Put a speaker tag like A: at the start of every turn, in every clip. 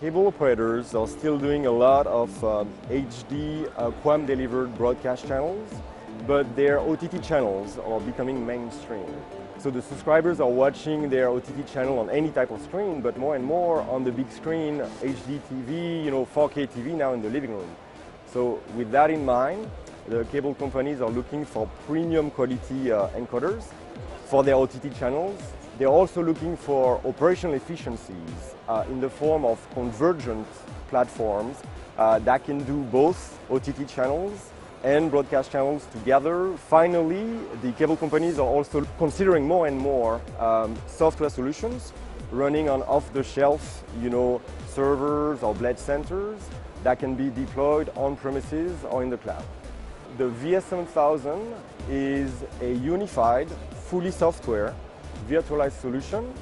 A: cable operators are still doing a lot of um, HD uh, QAM delivered broadcast channels, but their OTT channels are becoming mainstream. So the subscribers are watching their OTT channel on any type of screen, but more and more on the big screen, HD TV, you know, 4K TV now in the living room. So with that in mind, the cable companies are looking for premium quality uh, encoders for their OTT channels. They're also looking for operational efficiencies uh, in the form of convergent platforms uh, that can do both OTT channels and broadcast channels together. Finally, the cable companies are also considering more and more um, software solutions running on off-the-shelf, you know, servers or blade centers that can be deployed on premises or in the cloud. The VS7000 is a unified, fully software, virtualized solution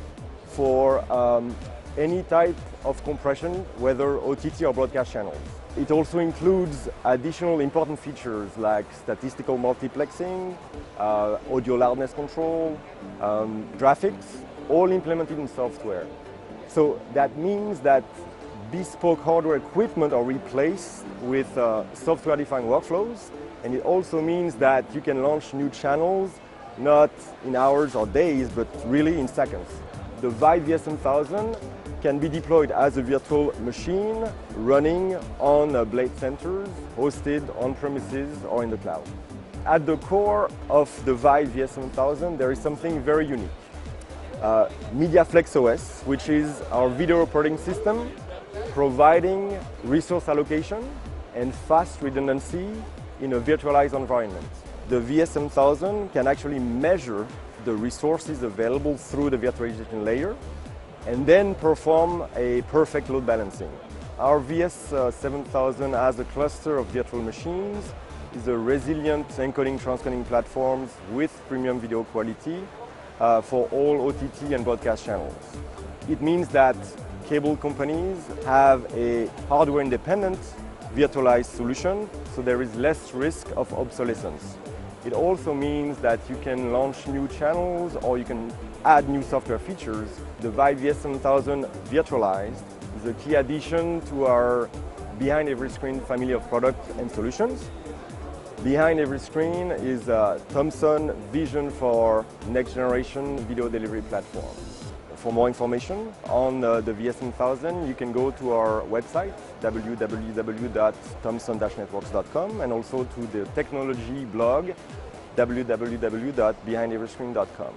A: for um, any type of compression, whether OTT or broadcast channels. It also includes additional important features like statistical multiplexing, uh, audio loudness control, um, graphics, all implemented in software. So that means that bespoke hardware equipment are replaced with uh, software-defined workflows, and it also means that you can launch new channels not in hours or days, but really in seconds. The ViBE VS7000 can be deployed as a virtual machine running on uh, blade centers, hosted on premises or in the cloud. At the core of the ViBE VS7000, there is something very unique. Uh, MediaFlex OS, which is our video operating system, providing resource allocation and fast redundancy in a virtualized environment. The VS7000 can actually measure the resources available through the virtualization layer and then perform a perfect load balancing. Our VS7000 has a cluster of virtual machines, is a resilient encoding transcoding platforms with premium video quality uh, for all OTT and broadcast channels. It means that cable companies have a hardware independent virtualized solution, so there is less risk of obsolescence. It also means that you can launch new channels or you can add new software features. The ViBE VS7000 Virtualized is a key addition to our behind every screen family of products and solutions. Behind every screen is a Thomson vision for next generation video delivery platform. For more information on uh, the VS1000, you can go to our website, www.thomson-networks.com, and also to the technology blog, www.behindeveryscreen.com.